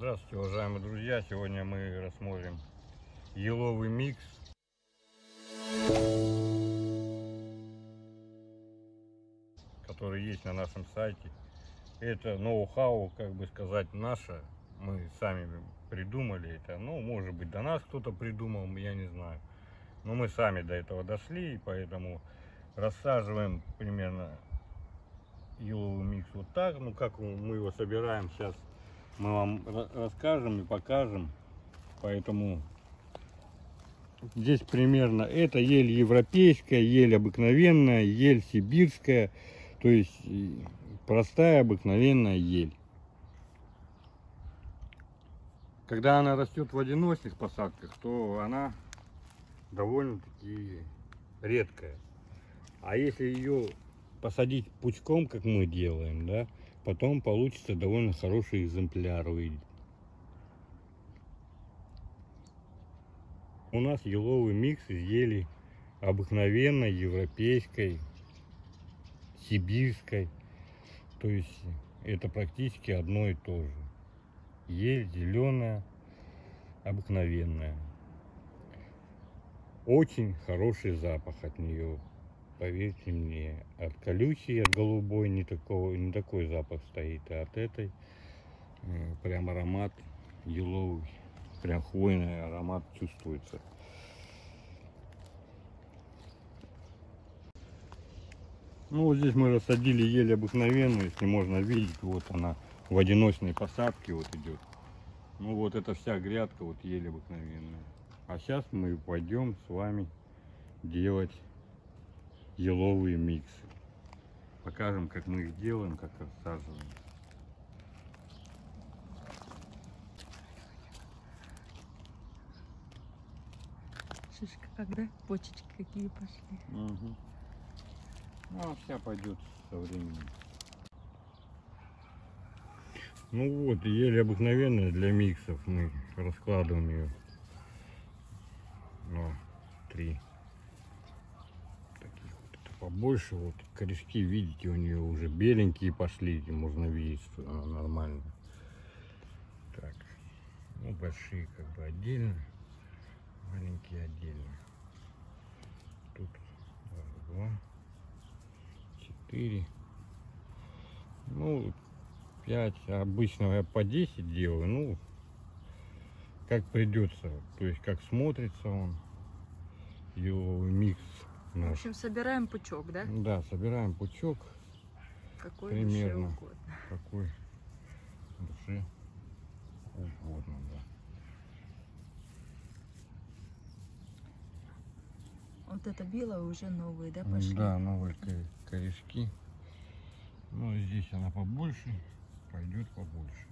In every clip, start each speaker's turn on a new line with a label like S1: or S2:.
S1: Здравствуйте, уважаемые друзья! Сегодня мы рассмотрим еловый микс. который есть на нашем сайте. Это ноу-хау, как бы сказать, наше. Мы сами придумали это. Ну, может быть, до нас кто-то придумал, я не знаю. Но мы сами до этого дошли, и поэтому рассаживаем примерно еловый микс вот так. Ну, как мы его собираем, сейчас мы вам расскажем и покажем. Поэтому здесь примерно это ель европейская, ель обыкновенная, ель сибирская. То есть простая обыкновенная ель. Когда она растет в одиночных посадках, то она довольно-таки редкая. А если ее посадить пучком, как мы делаем, да, потом получится довольно хороший экземпляр выйдет. У нас еловый микс из ели обыкновенной, европейской, сибирской. То есть это практически одно и то же. Ель зеленая, обыкновенная. Очень хороший запах от нее поверьте мне, от колючей, от голубой не, такого, не такой запах стоит, а от этой прям аромат еловый, прям хвойный аромат чувствуется. Ну вот здесь мы рассадили ель обыкновенную, если можно видеть, вот она в одиночной посадке вот идет. Ну вот эта вся грядка вот ель обыкновенная. А сейчас мы пойдем с вами делать еловые миксы. Покажем, как мы их делаем, как рассаживаем.
S2: Шишка, когда почечки какие пошли.
S1: Угу. Ну, вся пойдет со временем. Ну вот, еле обыкновенная для миксов. Мы раскладываем ее на три побольше. Вот корешки, видите, у нее уже беленькие пошли. Можно видеть, что она нормально. Так, ну большие как бы отдельно, маленькие отдельно. Тут раз, два, четыре, ну пять. Обычно я по 10 делаю, ну как придется, то есть как смотрится он, его микс
S2: в общем, собираем пучок, да?
S1: Да, собираем пучок.
S2: Какой
S1: примерно душе угодно. Какой душе угодно, да.
S2: Вот это белое уже новые, да, пошли?
S1: Да, новые корешки. Ну, здесь она побольше, пойдет побольше.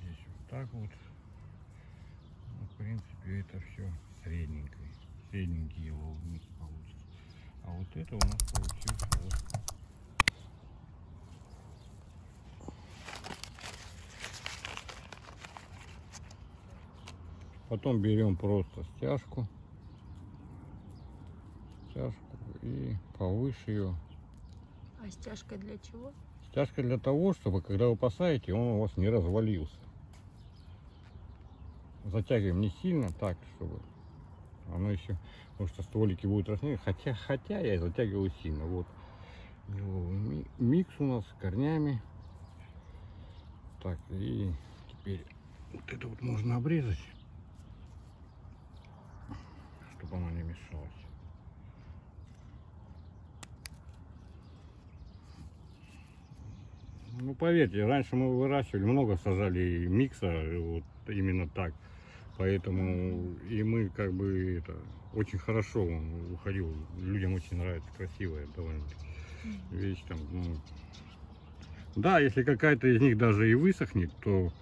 S1: Здесь вот так вот. Ну, в принципе, это все средненькое средненький его получится. А вот это у нас получился вот Потом берем просто стяжку, стяжку и повыше ее.
S2: А стяжка для чего?
S1: Стяжка для того, чтобы когда вы посадите, он у вас не развалился. Затягиваем не сильно, так, чтобы оно еще, может, что стволики будут роснее. Хотя, хотя я затягиваю сильно. Вот микс у нас с корнями. Так, и теперь вот это вот можно обрезать, чтобы оно не мешалось. Ну, поверьте, раньше мы выращивали, много сажали микса, вот именно так. Поэтому и мы как бы это очень хорошо он уходил. Людям очень нравится, красивая довольно вещь там. Ну, да, если какая-то из них даже и высохнет, то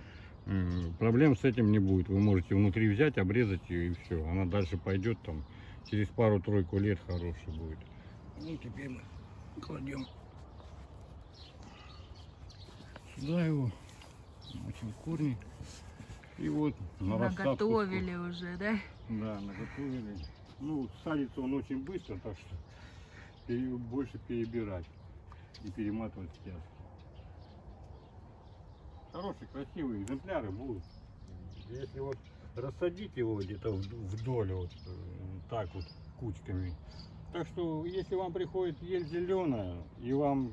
S1: э, проблем с этим не будет. Вы можете внутри взять, обрезать ее и все. Она дальше пойдет там через пару-тройку лет хороший будет. Ну теперь мы кладем сюда его, очень корни. И вот
S2: на Наготовили уже, да?
S1: Да, наготовили. Ну, садится он очень быстро, так что больше перебирать и перематывать стяжки. хорошие, красивые экземпляры будут. Если вот рассадить его где-то вд- вдоль, вот э, так вот кучками. Так что, если вам приходит ель зеленая, и вам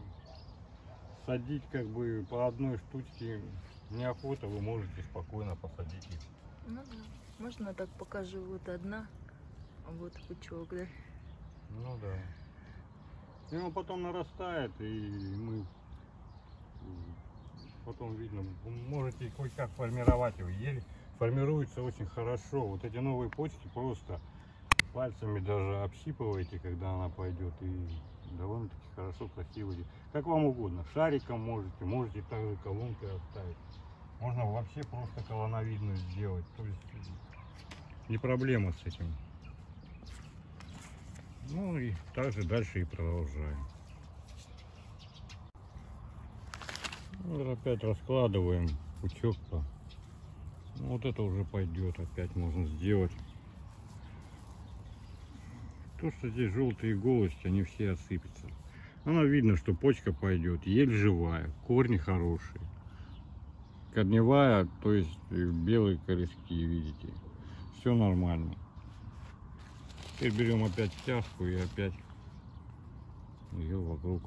S1: садить как бы по одной штучке неохота, вы можете спокойно посадить их.
S2: Ну да. Можно так покажу? Вот одна, а вот пучок, да?
S1: Ну да. И он потом нарастает, и мы потом видно, вы можете кое-как формировать его. Еле формируется очень хорошо. Вот эти новые почки просто пальцами даже общипываете, когда она пойдет, и довольно-таки хорошо, красиво. Как вам угодно. Шариком можете, можете также колонкой оставить. Можно вообще просто колоновидную сделать. То есть не проблема с этим. Ну и также дальше и продолжаем. Вот опять раскладываем пучок по. Вот это уже пойдет, опять можно сделать. То, что здесь желтые иголочки, они все осыпятся. Оно видно, что почка пойдет, ель живая, корни хорошие. Корневая, то есть белые корешки, видите. Все нормально. Теперь берем опять стяжку и опять ее вокруг.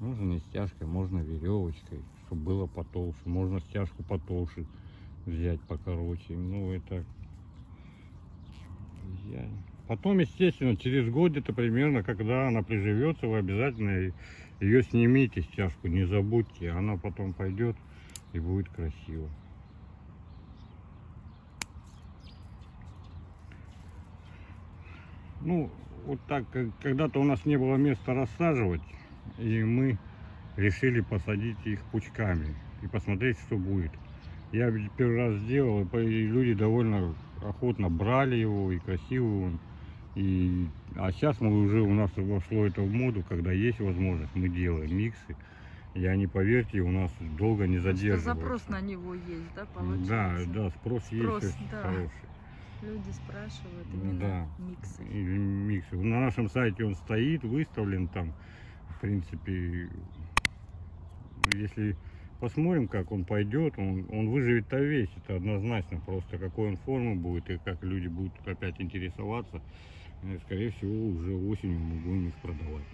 S1: Можно не стяжкой, можно веревочкой, чтобы было потолще. Можно стяжку потолще взять, покороче. Ну, это... Я... Потом, естественно, через год где-то примерно, когда она приживется, вы обязательно ее снимите стяжку, не забудьте. Она потом пойдет и будет красиво. Ну, вот так, когда-то у нас не было места рассаживать, и мы решили посадить их пучками и посмотреть, что будет. Я первый раз сделал, и люди довольно охотно брали его, и красивый он. И, а сейчас мы уже, у нас вошло это в моду, когда есть возможность, мы делаем миксы. И они, поверьте, у нас долго не
S2: Что
S1: задерживаются.
S2: запрос на него есть, да,
S1: Да,
S2: получается?
S1: да, спрос,
S2: Спрос,
S1: есть
S2: да.
S1: хороший.
S2: Люди спрашивают именно
S1: Да.
S2: миксы.
S1: Или миксы. На нашем сайте он стоит, выставлен там. В принципе, если посмотрим, как он пойдет, он, он выживет-то весь, это однозначно. Просто какой он формы будет и как люди будут опять интересоваться, э, скорее всего, уже осенью мы будем их продавать.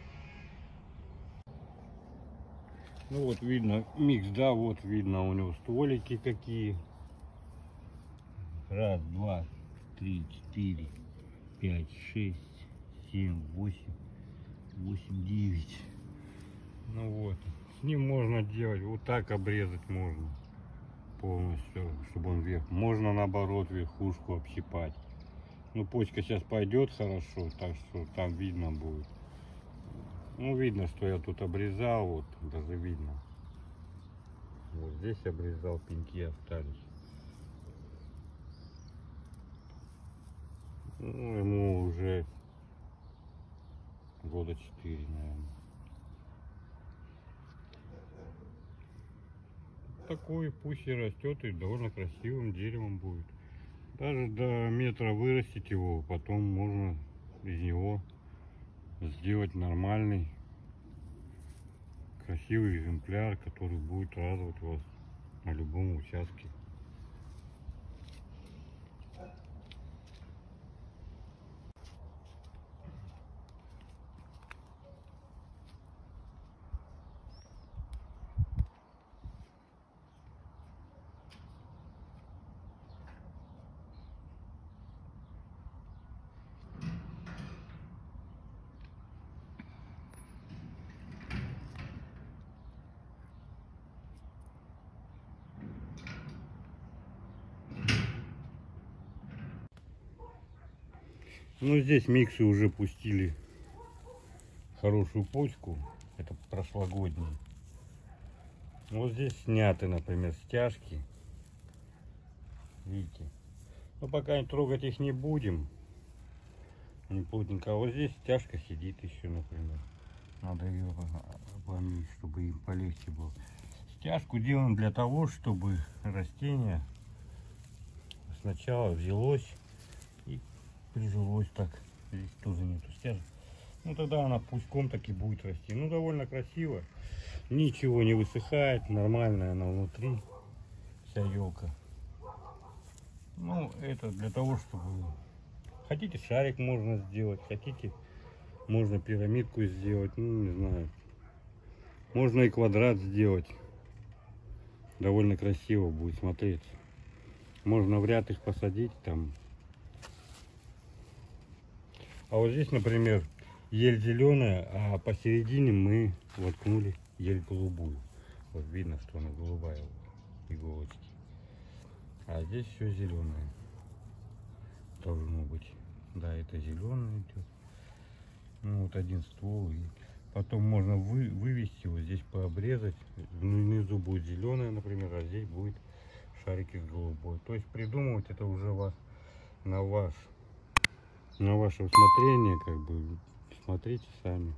S1: Ну вот видно микс, да, вот видно у него стволики какие. Раз, два, три, четыре, пять, шесть, семь, восемь, восемь, девять. Ну вот. С ним можно делать, вот так обрезать можно полностью, чтобы он вверх. Можно наоборот верхушку общипать. Ну почка сейчас пойдет хорошо, так что там видно будет. Ну видно, что я тут обрезал, вот даже видно. Вот здесь обрезал, пеньки остались. Ну, ему уже года четыре, наверное. Такой пусть и растет и довольно красивым деревом будет. Даже до метра вырастить его, потом можно из него сделать нормальный красивый экземпляр, который будет радовать вас на любом участке. Ну, здесь миксы уже пустили хорошую почку. Это прошлогодний. Вот здесь сняты, например, стяжки. Видите? Но пока трогать их не будем. Не плотненько. А вот здесь стяжка сидит еще, например. Надо ее помыть, чтобы им полегче было. Стяжку делаем для того, чтобы растение сначала взялось прижилось так. Здесь тоже нету стяжек. Ну тогда она пучком так и будет расти. Ну довольно красиво. Ничего не высыхает, нормальная она внутри. Вся елка. Ну, это для того, чтобы... Хотите шарик можно сделать, хотите можно пирамидку сделать, ну не знаю. Можно и квадрат сделать. Довольно красиво будет смотреться. Можно в ряд их посадить там. А вот здесь, например, ель зеленая, а посередине мы воткнули ель голубую. Вот видно, что она голубая иголочки. А здесь все зеленое. Должно быть. Да, это зеленый идет. Ну вот один ствол. И потом можно вы, вывести вот здесь пообрезать. Внизу будет зеленая, например, а здесь будет шарики с голубой. То есть придумывать это уже вас на ваш на ваше усмотрение, как бы смотрите сами.